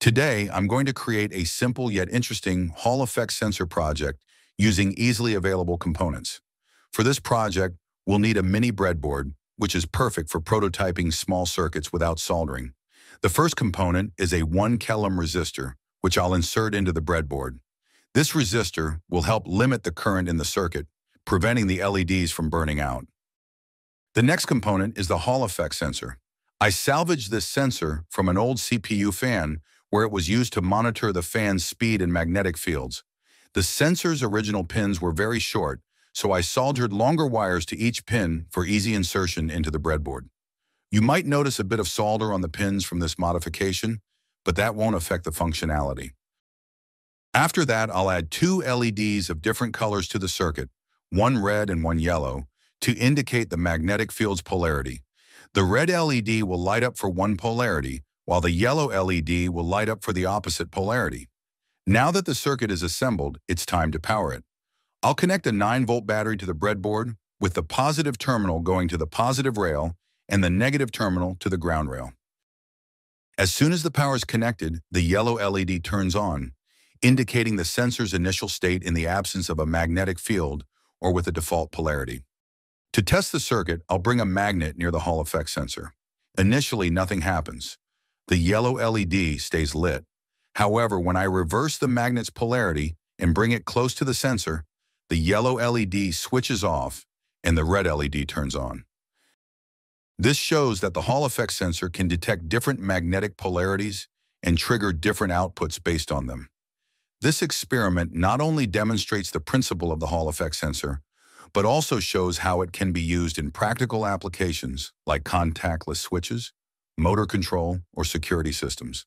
Today, I'm going to create a simple yet interesting Hall effect sensor project using easily available components. For this project, we'll need a mini breadboard, which is perfect for prototyping small circuits without soldering. The first component is a 1 kilo resistor, which I'll insert into the breadboard. This resistor will help limit the current in the circuit, preventing the LEDs from burning out. The next component is the Hall effect sensor. I salvaged this sensor from an old CPU fan where it was used to monitor the fan's speed and magnetic fields. The sensor's original pins were very short, so I soldered longer wires to each pin for easy insertion into the breadboard. You might notice a bit of solder on the pins from this modification, but that won't affect the functionality. After that, I'll add two LEDs of different colors to the circuit, one red and one yellow, to indicate the magnetic field's polarity. The red LED will light up for one polarity, while the yellow LED will light up for the opposite polarity. Now that the circuit is assembled, it's time to power it. I'll connect a 9-volt battery to the breadboard with the positive terminal going to the positive rail and the negative terminal to the ground rail. As soon as the power is connected, the yellow LED turns on, indicating the sensor's initial state in the absence of a magnetic field or with a default polarity. To test the circuit, I'll bring a magnet near the Hall effect sensor. Initially, nothing happens. The yellow LED stays lit. However, when I reverse the magnet's polarity and bring it close to the sensor, the yellow LED switches off and the red LED turns on. This shows that the Hall effect sensor can detect different magnetic polarities and trigger different outputs based on them. This experiment not only demonstrates the principle of the Hall effect sensor, but also shows how it can be used in practical applications like contactless switches, motor control, or security systems.